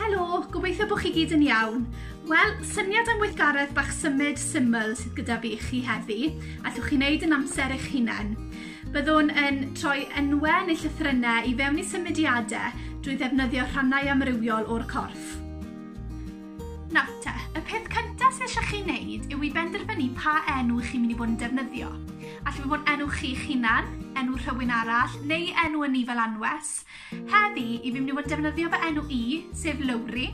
Helo, gobeithio bod chi gyd yn iawn. Wel, syniad am weithgaredd bach symud syml sydd gyda fi i chi heddi, a llwch chi wneud yn amser eich hunain. Byddwn yn troi enwau neu llythrennau i fewn i symudiadau drwy ddefnyddio rhannau amrywiol o'r corff. Nawr te, y peth cyntaf sydd eisiau chi wneud yw i benderfynu pa enw chi'n mynd i fod yn defnyddio allai bod enw chi'ch hunan, enw rhywun arall, neu enw yn ni fel anwes. Heddi, i fi'n mynd i fod defnyddio fy enw i, sef Lowri,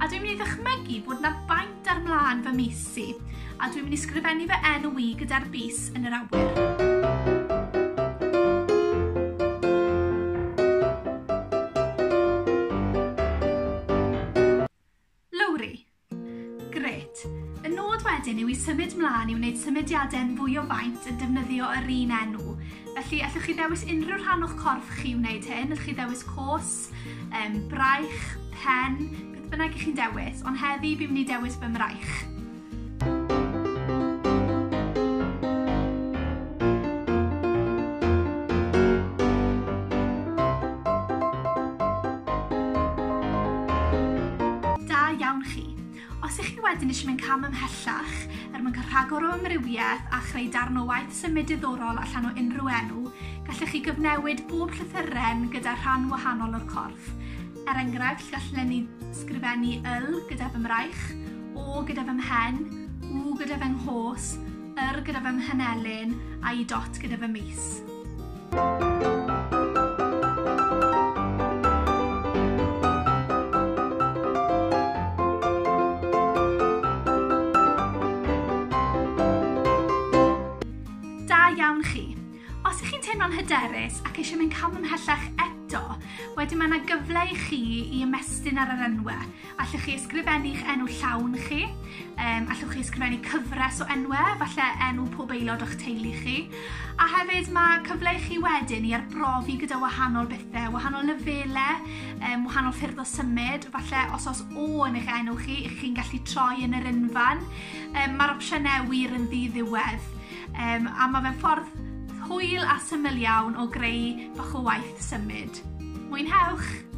a dwi'n mynd i ddychmygu bod na baint ar mlaen fy mis i, a dwi'n mynd i sgrifennu fy enw i gyda'r bus yn yr awyr. Y nod wedyn yw i symud mlaen i wneud symudiadau'n fwy o faint yn defnyddio yr un enw. Felly, allwch chi ddewis unrhyw rhan o'ch corff chi wneud hyn. Allwch chi ddewis cos, um, braich, pen, beth bynnag i chi'n dewis, ond heddi fi'n mynd i dewis fy mraich. Os ych chi wedyn eisiau mynd cam ymhellach er mwyn cael rhagor o ymrywiaeth a chreu darn o waith symud diddorol allan o unrhyw enw, gallech chi gyfnewid bob llythyren gyda rhan wahanol o'r corff. Er enghraifft, gallwn ni sgrifennu yl gyda fy mraich, o gyda fy mhen, w gyda fy nghos, yr gyda fy mhenelyn a i dot gyda fy mis. Thank you. iawn chi. Os ych chi'n teimlo'n hyderus ac eisiau mynd cam ymhellach eto, wedyn mae yna gyfle i chi i ymestyn ar yr enwau. Allwch chi ysgrifennu'ch enw llawn chi, um, allwch chi ysgrifennu cyfres o enwau, falle enw pob aelod o'ch teulu chi. A hefyd mae cyfle i chi wedyn i arbrofi gyda wahanol bethau, wahanol lefelau, um, wahanol ffyrdd o symud, falle os os o yn eich enw chi, chi'n gallu troi yn yr unfan. Um, Mae'r opsiynau wir yn ddiddiwedd. ddiwedd. Um, a mae fe'n ffordd hwyl a syml iawn o greu bach o waith symud. Mwynhewch!